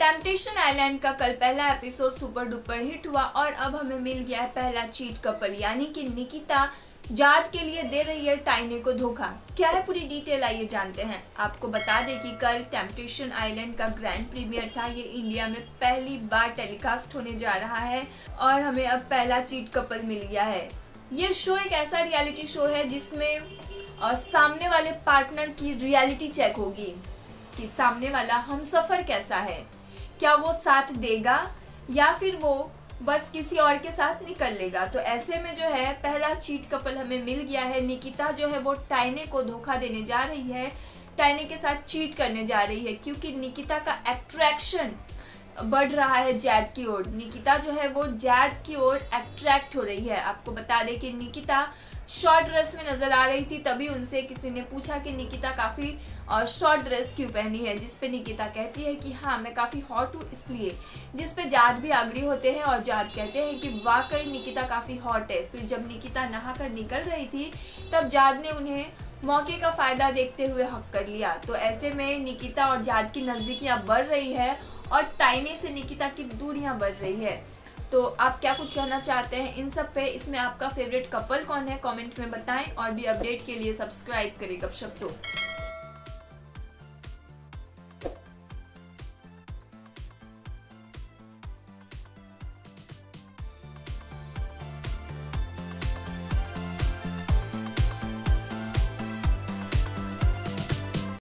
Temptation Island का कल पहला एपिसोड सुपर डुपर हिट हुआ और अब हमें मिल गया है पहला चीट कपल यानी कि निकिता जाद के लिए दे रही है टाइने को धोखा। क्या है पूरी डिटेल आइए जानते हैं। आपको बता दें कि कल टेम्पटेशन आइलैंड का ग्रैंड प्रीमियर था। ये इंडिया में पहली बार टेलीकास्ट होने जा रहा है और हमें अब पहला चीट कपल मिल गया है। ये शो एक ऐसा रियलिटी शो है जिसमें सामने वाले पार्टनर की रियलिटी चेक होगी कि सामने वाला हम सफ़र कैसा है। क्या वो साथ देगा या फिर वो बस किसी और के साथ निकल लेगा? तो ऐसे में जो है, पहला चीट कपल हमें मिल गया है। निकिता जो है, वो टाइने को धोखा देने जा रही है। टाइने के साथ चीट करने जा रही है क्योंकि निकिता का एट्रैक्शन बढ़ रहा है जैद की ओर। निकिता जो है, वो जैद की ओर अट्रैक्ट हो रही है। आपको बता दें कि निकिता शॉर्ट ड्रेस में नज़र आ रही थी, तभी उनसे किसी ने पूछा कि निकिता काफ़ी शॉर्ट ड्रेस क्यों पहनी है जिसपे निकिता कहती है कि हाँ मैं काफ़ी हॉट हूँ इसलिए जिसपे जाद भी आगड़ी होते हैं और जाद कहते हैं कि वाकई निकिता काफ़ी हॉट है। फिर जब निकिता नहा कर निकल रही थी, तब जाद ने उन्हें मौके का फ़ायदा देखते हुए हक कर लिया। तो ऐसे में निकिता और जाद की नजदीकियाँ बढ़ रही है और टाइने से निकिता की दूरियाँ बढ़ रही है। तो आप क्या कुछ कहना चाहते हैं? इन सब पे इसमें आपका फेवरेट कपल कौन है? कमेंट में बताएँ और भी अपडेट के लिए सब्सक्राइब करें गपशप तो